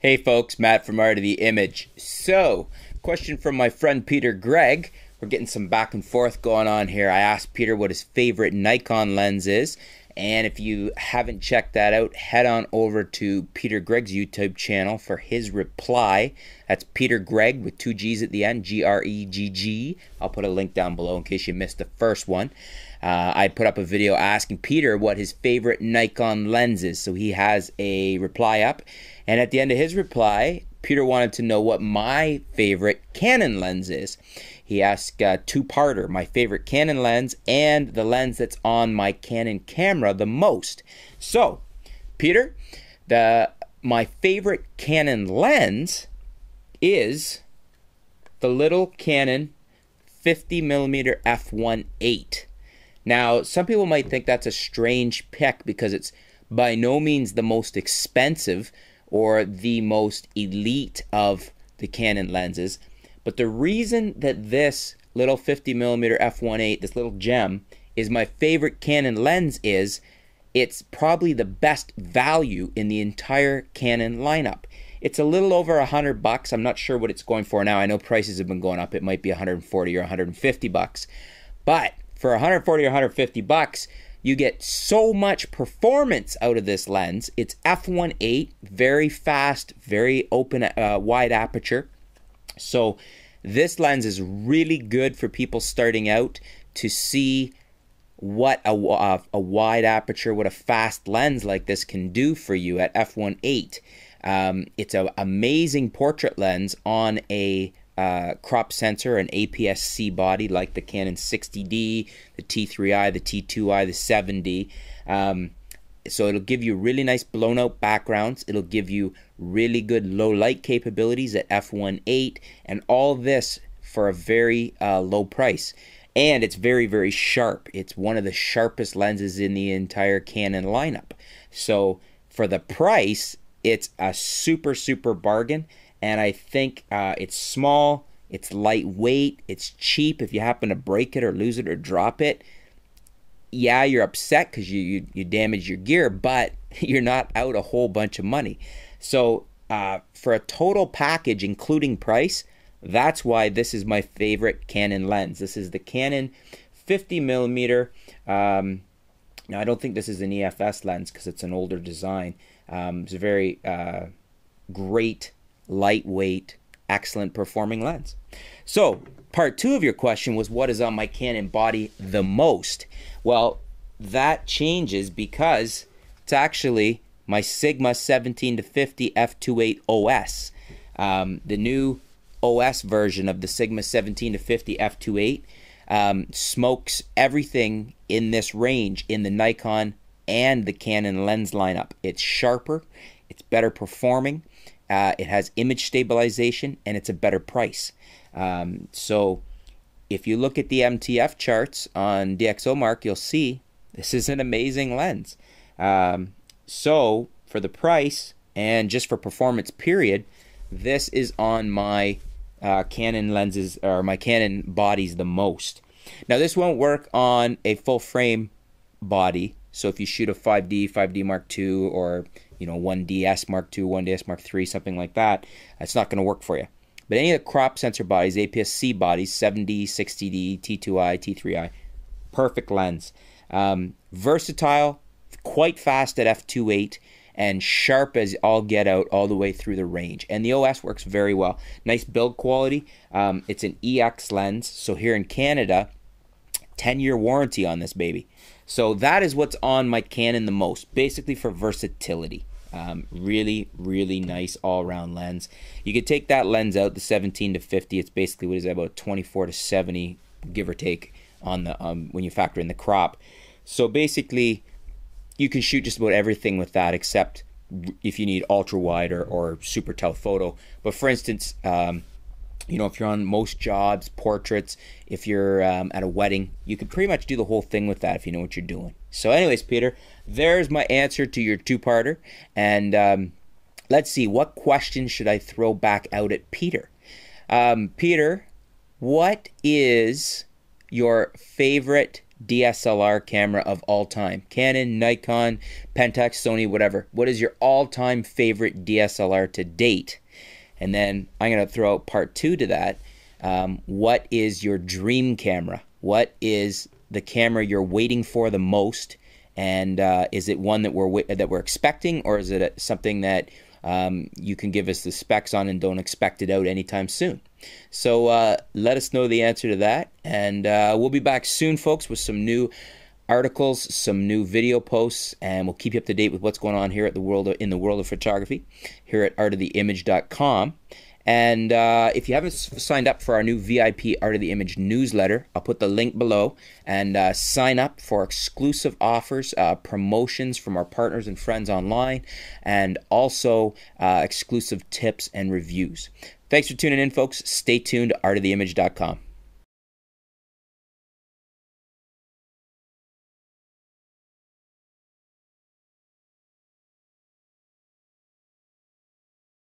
Hey folks, Matt from Art of the Image. So, question from my friend Peter Gregg. We're getting some back and forth going on here. I asked Peter what his favorite Nikon lens is, and if you haven't checked that out, head on over to Peter Gregg's YouTube channel for his reply. That's Peter Gregg with two G's at the end, G R E G G. I'll put a link down below in case you missed the first one. Uh, I put up a video asking Peter what his favorite Nikon lens is, so he has a reply up. And at the end of his reply, Peter wanted to know what my favorite Canon lens is. He asked a two-parter, my favorite Canon lens and the lens that's on my Canon camera the most. So, Peter, the my favorite Canon lens is the little Canon 50 millimeter f1.8. Now, some people might think that's a strange pick because it's by no means the most expensive or the most elite of the Canon lenses. But the reason that this little 50 millimeter f1.8, this little gem, is my favorite Canon lens is it's probably the best value in the entire Canon lineup. It's a little over a hundred bucks. I'm not sure what it's going for now. I know prices have been going up. It might be 140 or 150 bucks. But for 140 or 150 bucks, you get so much performance out of this lens. It's f1.8, very fast, very open, uh, wide aperture. So this lens is really good for people starting out to see what a, a, a wide aperture, what a fast lens like this can do for you at f1.8. Um, it's an amazing portrait lens on a uh, crop sensor, an APS-C body like the Canon 60D, the T3i, the T2i, the 7D. Um, so it'll give you really nice blown out backgrounds. It'll give you really good low light capabilities at f1.8 and all this for a very uh, low price. And it's very, very sharp. It's one of the sharpest lenses in the entire Canon lineup. So for the price, it's a super, super bargain and I think uh, it's small, it's lightweight, it's cheap. If you happen to break it or lose it or drop it, yeah, you're upset because you, you you damage your gear, but you're not out a whole bunch of money. So uh, for a total package, including price, that's why this is my favorite Canon lens. This is the Canon 50 millimeter. Um, now I don't think this is an EFS lens because it's an older design. Um, it's a very uh, great lightweight, excellent performing lens. So, part two of your question was what is on my Canon body the most? Well, that changes because it's actually my Sigma 17 to 50 f2.8 OS. Um, the new OS version of the Sigma 17 to 50 f2.8 um, smokes everything in this range in the Nikon and the Canon lens lineup. It's sharper, it's better performing, uh, it has image stabilization and it's a better price. Um, so if you look at the MTF charts on DxOMark, you'll see this is an amazing lens. Um, so for the price and just for performance period, this is on my uh, Canon lenses or my Canon bodies the most. Now this won't work on a full frame body. So if you shoot a 5D, 5D Mark II, or you know, 1DS Mark II, 1DS Mark III, something like that, it's not going to work for you. But any of the crop sensor bodies, APS-C bodies, 7D, 60D, T2i, T3i, perfect lens. Um, versatile, quite fast at f2.8, and sharp as all get out all the way through the range. And the OS works very well. Nice build quality. Um, it's an EX lens, so here in Canada, 10 year warranty on this baby. So that is what's on my Canon the most, basically for versatility. Um, really, really nice all around lens. You could take that lens out, the 17 to 50. It's basically what is that, about 24 to 70, give or take, on the um, when you factor in the crop. So basically, you can shoot just about everything with that, except if you need ultra wide or, or super telephoto. But for instance, um, you know, if you're on most jobs, portraits, if you're um, at a wedding, you could pretty much do the whole thing with that if you know what you're doing. So, anyways, Peter, there's my answer to your two-parter, and um, let's see what question should I throw back out at Peter. Um, Peter, what is your favorite DSLR camera of all time? Canon, Nikon, Pentax, Sony, whatever. What is your all time favorite DSLR to date? And then I'm going to throw out part two to that. Um, what is your dream camera? What is the camera you're waiting for the most? And uh, is it one that we're that we're expecting, or is it something that um, you can give us the specs on and don't expect it out anytime soon? So uh, let us know the answer to that, and uh, we'll be back soon, folks, with some new articles, some new video posts, and we'll keep you up to date with what's going on here at the world of, in the world of photography here at artoftheimage.com. And uh, if you haven't signed up for our new VIP Art of the Image newsletter, I'll put the link below and uh, sign up for exclusive offers, uh, promotions from our partners and friends online, and also uh, exclusive tips and reviews. Thanks for tuning in, folks. Stay tuned to artoftheimage.com.